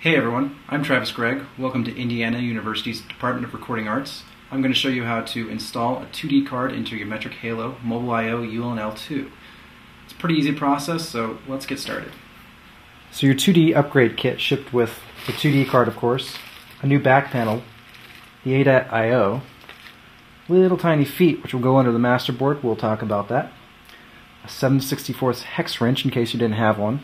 Hey everyone, I'm Travis Gregg. Welcome to Indiana University's Department of Recording Arts. I'm going to show you how to install a 2D card into your Metric Halo Mobile I.O. ULN-2. It's a pretty easy process, so let's get started. So your 2D upgrade kit shipped with the 2D card, of course, a new back panel, the ADAT I.O., little tiny feet which will go under the master board, we'll talk about that, a 7 64th hex wrench in case you didn't have one,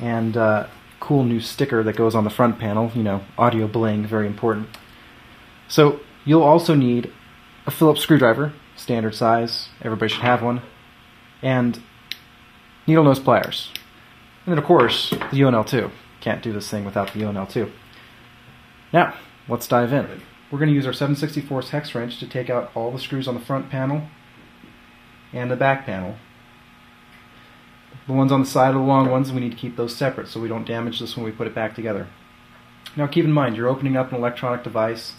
and uh, cool new sticker that goes on the front panel, you know, audio bling, very important. So you'll also need a Phillips screwdriver, standard size, everybody should have one, and needle nose pliers. And then of course, the UNL2. Can't do this thing without the UNL2. Now, let's dive in. We're going to use our 764 hex wrench to take out all the screws on the front panel and the back panel the ones on the side are the long ones, we need to keep those separate so we don't damage this when we put it back together. Now keep in mind, you're opening up an electronic device.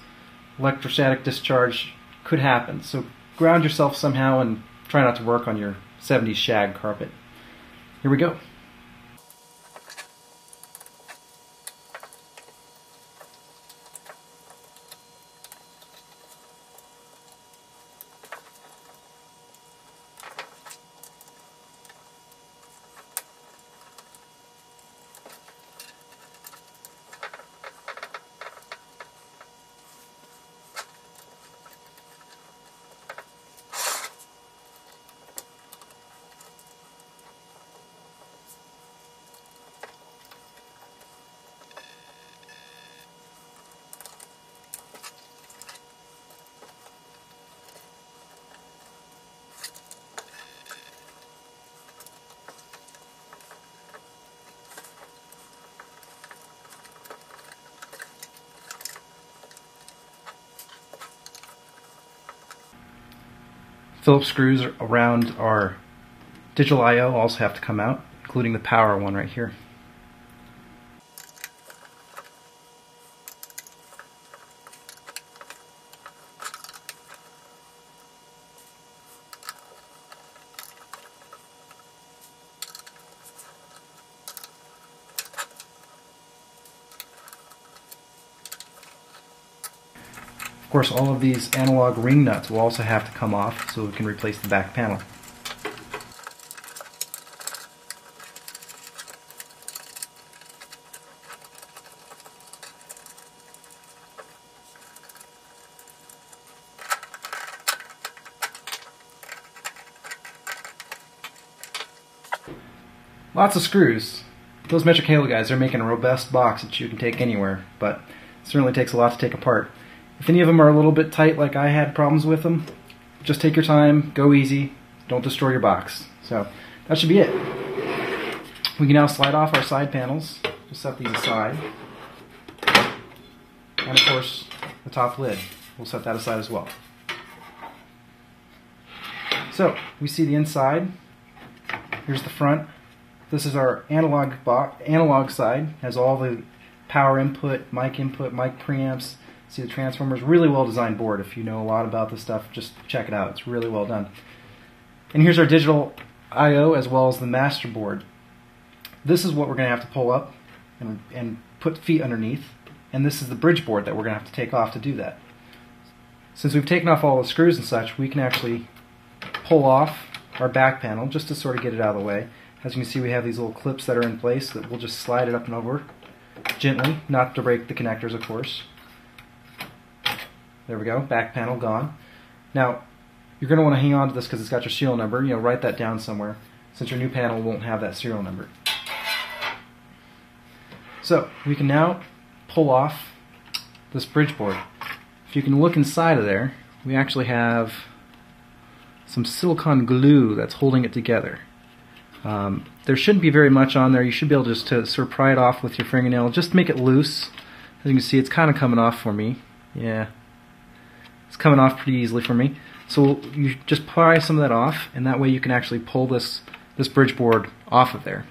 Electrostatic discharge could happen, so ground yourself somehow and try not to work on your 70s shag carpet. Here we go. Phillips screws around our digital I.O. also have to come out, including the power one right here. Course, all of these analog ring nuts will also have to come off so we can replace the back panel. Lots of screws. Those Metric Halo guys are making a robust box that you can take anywhere, but it certainly takes a lot to take apart. If any of them are a little bit tight, like I had problems with them, just take your time, go easy, don't destroy your box. So that should be it. We can now slide off our side panels, just set these aside. And of course, the top lid, we'll set that aside as well. So, we see the inside. Here's the front. This is our analog box, analog side, has all the power input, mic input, mic preamps, See the Transformers, really well designed board. If you know a lot about this stuff, just check it out. It's really well done. And here's our digital I.O. as well as the master board. This is what we're going to have to pull up and, and put feet underneath. And this is the bridge board that we're going to have to take off to do that. Since we've taken off all the screws and such, we can actually pull off our back panel just to sort of get it out of the way. As you can see, we have these little clips that are in place that we'll just slide it up and over gently, not to break the connectors, of course. There we go, back panel gone. Now, you're going to want to hang on to this because it's got your serial number. You know, write that down somewhere since your new panel won't have that serial number. So, we can now pull off this bridge board. If you can look inside of there, we actually have some silicone glue that's holding it together. Um, there shouldn't be very much on there. You should be able just to sort of pry it off with your fingernail. Just make it loose. As you can see, it's kind of coming off for me. Yeah, it's coming off pretty easily for me. So you just pry some of that off, and that way you can actually pull this, this bridge board off of there.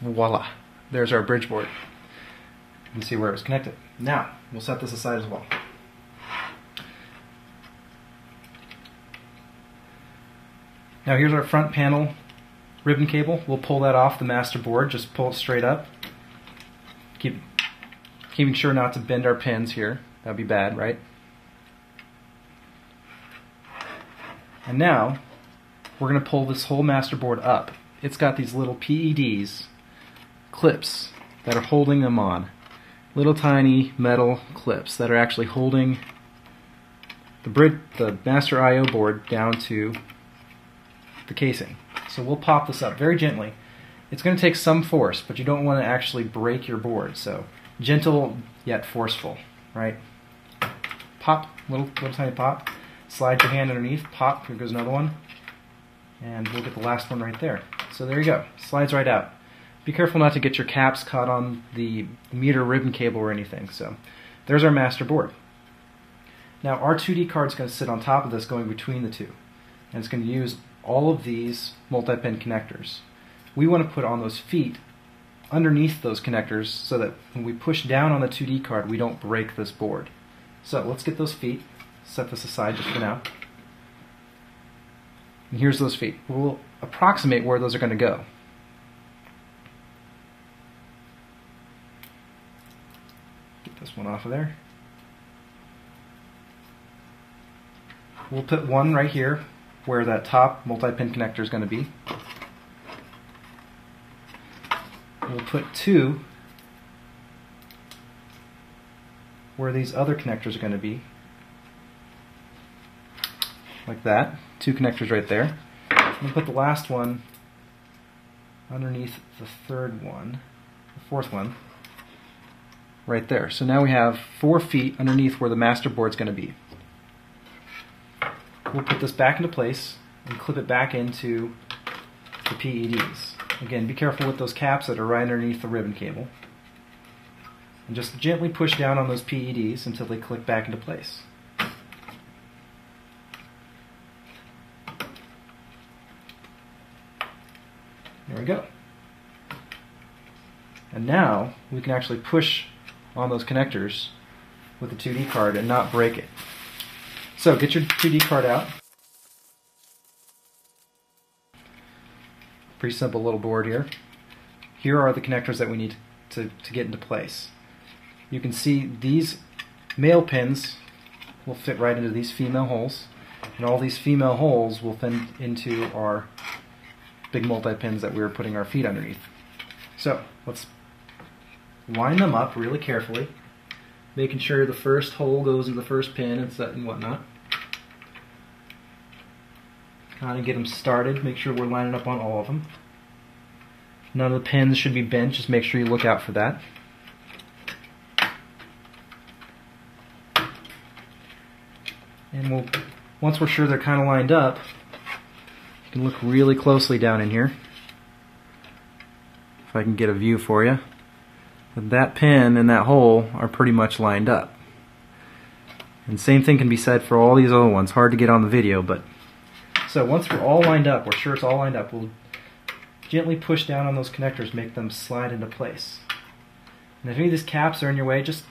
Voila. There's our bridge board. You can see where it was connected. Now, we'll set this aside as well. Now here's our front panel ribbon cable. We'll pull that off the master board, just pull it straight up. Keep keeping sure not to bend our pins here. That'd be bad, right? And now we're going to pull this whole master board up. It's got these little PEDs, clips, that are holding them on. Little tiny metal clips that are actually holding the, brid the master I.O. board down to the casing. So we'll pop this up very gently. It's going to take some force, but you don't want to actually break your board. So gentle yet forceful, right? Pop, little little tiny pop. Slide your hand underneath, pop, here goes another one. And we'll get the last one right there. So there you go, slides right out. Be careful not to get your caps caught on the meter ribbon cable or anything. So there's our master board. Now our 2D card is going to sit on top of this going between the two. And it's going to use all of these multi-pin connectors. We want to put on those feet underneath those connectors so that when we push down on the 2D card we don't break this board. So let's get those feet, set this aside just for now. And here's those feet. We'll approximate where those are going to go. Get this one off of there. We'll put one right here where that top multi-pin connector is going to be. We'll put two where these other connectors are going to be. Like that. Two connectors right there. We'll put the last one underneath the third one, the fourth one, right there. So now we have four feet underneath where the master board is going to be. We'll put this back into place and clip it back into the PEDs. Again, be careful with those caps that are right underneath the ribbon cable. And just gently push down on those PEDs until they click back into place. There we go. And now we can actually push on those connectors with the 2D card and not break it. So get your 2D card out. Pretty simple little board here. Here are the connectors that we need to, to get into place. You can see these male pins will fit right into these female holes, and all these female holes will fit into our big multi-pins that we were putting our feet underneath. So let's line them up really carefully, making sure the first hole goes into the first pin and whatnot. Kind of get them started, make sure we're lining up on all of them. None of the pins should be bent, just make sure you look out for that. And we'll, once we're sure they're kind of lined up, you can look really closely down in here. If I can get a view for you. But that pin and that hole are pretty much lined up. And same thing can be said for all these other ones. Hard to get on the video, but so once we're all lined up, we're sure it's all lined up, we'll gently push down on those connectors, make them slide into place. And if any of these caps are in your way, just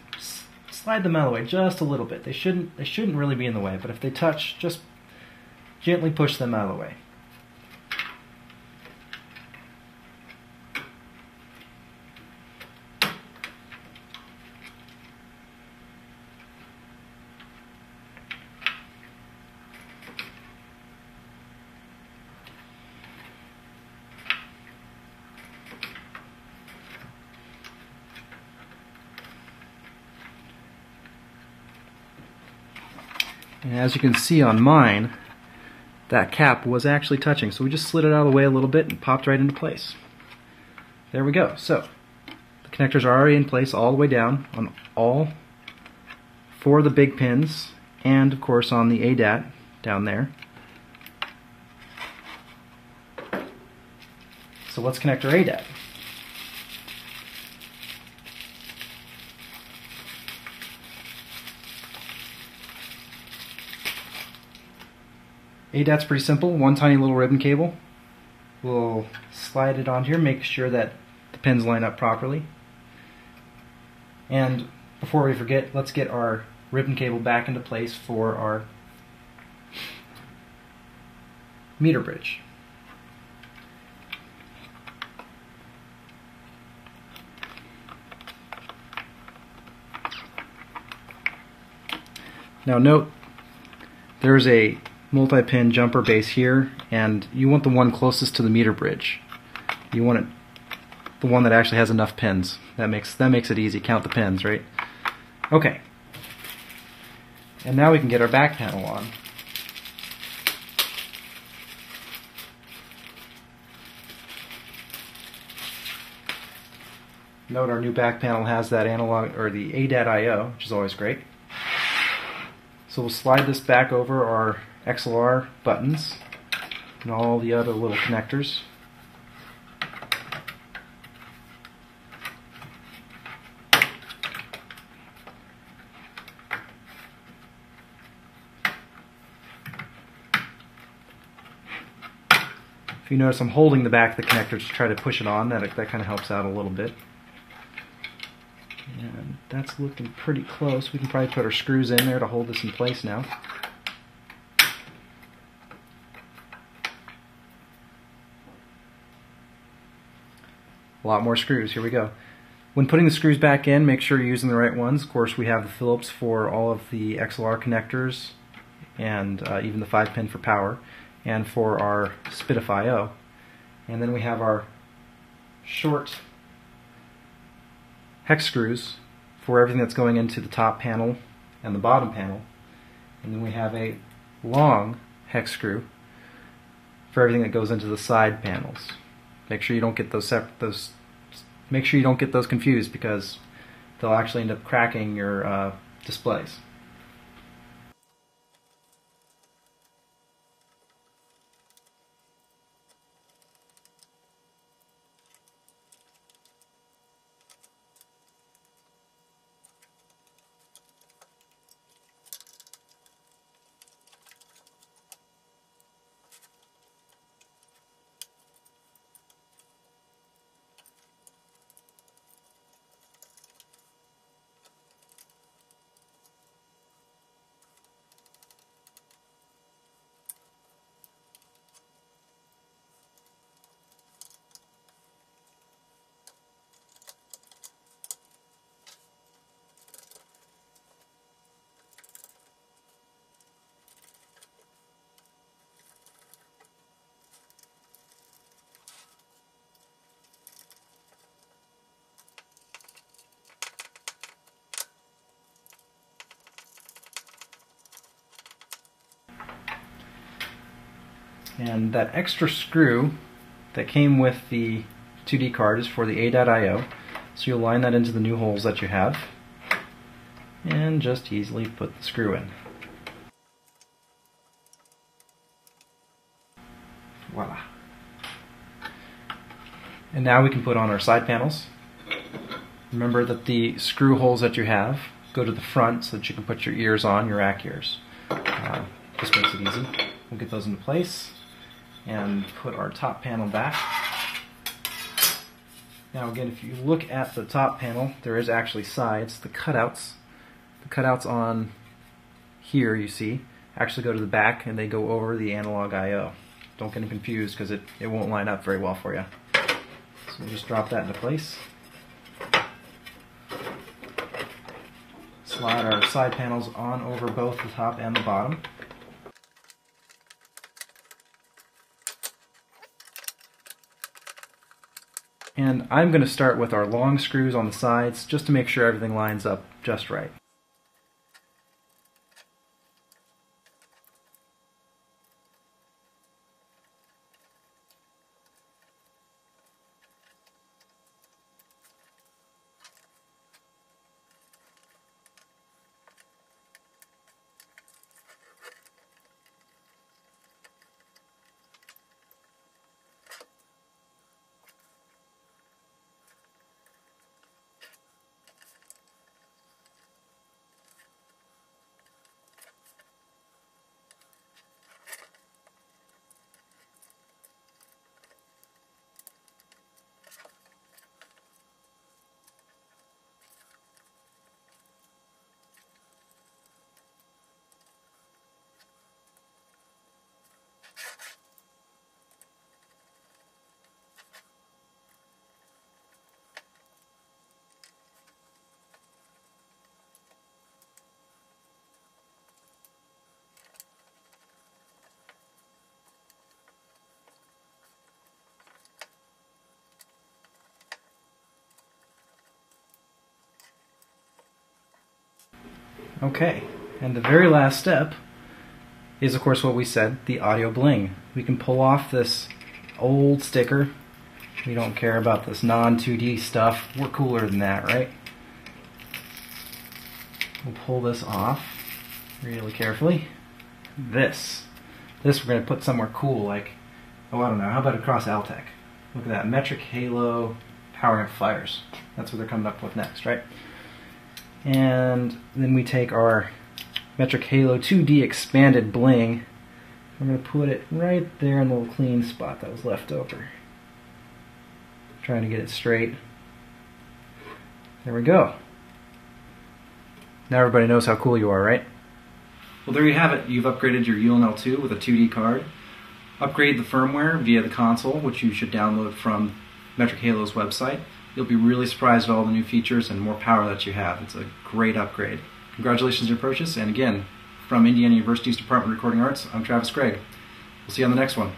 slide them out of the way just a little bit. They shouldn't they shouldn't really be in the way, but if they touch, just gently push them out of the way. And as you can see on mine, that cap was actually touching. So we just slid it out of the way a little bit and popped right into place. There we go. So the connectors are already in place all the way down on all four of the big pins and of course on the ADAT down there. So let's connect our ADAT. ADAT's pretty simple, one tiny little ribbon cable. We'll slide it on here, make sure that the pins line up properly. And before we forget, let's get our ribbon cable back into place for our meter bridge. Now note, there's a multi-pin jumper base here, and you want the one closest to the meter bridge. You want it, the one that actually has enough pins. That makes that makes it easy. Count the pins, right? Okay. And now we can get our back panel on. Note our new back panel has that analog or the ADAT-IO, which is always great. So we'll slide this back over our XLR buttons and all the other little connectors. If you notice I'm holding the back of the connector to try to push it on, that, that kind of helps out a little bit. And that's looking pretty close. We can probably put our screws in there to hold this in place now. A lot more screws. Here we go. When putting the screws back in, make sure you're using the right ones. Of course, we have the Phillips for all of the XLR connectors and uh, even the 5 pin for power and for our SPDIF IO. And then we have our short hex screws for everything that's going into the top panel and the bottom panel. And then we have a long hex screw for everything that goes into the side panels. Make sure you don't get those those make sure you don't get those confused because they'll actually end up cracking your uh, displays. And that extra screw that came with the 2D card is for the ADAT-IO. So you'll line that into the new holes that you have and just easily put the screw in. Voila. And now we can put on our side panels. Remember that the screw holes that you have go to the front so that you can put your ears on, your rack ears. Uh, just makes it easy. We'll get those into place and put our top panel back. Now again, if you look at the top panel, there is actually sides. The cutouts, the cutouts on here you see, actually go to the back and they go over the analog I.O. Don't get them confused because it, it won't line up very well for you. So we'll just drop that into place. Slide our side panels on over both the top and the bottom. And I'm going to start with our long screws on the sides just to make sure everything lines up just right. Okay, and the very last step is, of course, what we said the audio bling. We can pull off this old sticker. We don't care about this non 2D stuff. We're cooler than that, right? We'll pull this off really carefully. This. This we're going to put somewhere cool, like, oh, I don't know, how about across Altec? Look at that, Metric Halo Power Amplifiers. That's what they're coming up with next, right? And then we take our Metric Halo 2D expanded bling. I'm going to put it right there in the little clean spot that was left over. Trying to get it straight. There we go. Now everybody knows how cool you are, right? Well, there you have it. You've upgraded your ULN-L2 with a 2D card. Upgrade the firmware via the console, which you should download from Metric Halo's website. You'll be really surprised at all the new features and more power that you have. It's a great upgrade. Congratulations on your purchase, and again, from Indiana University's Department of Recording Arts, I'm Travis Craig. We'll see you on the next one.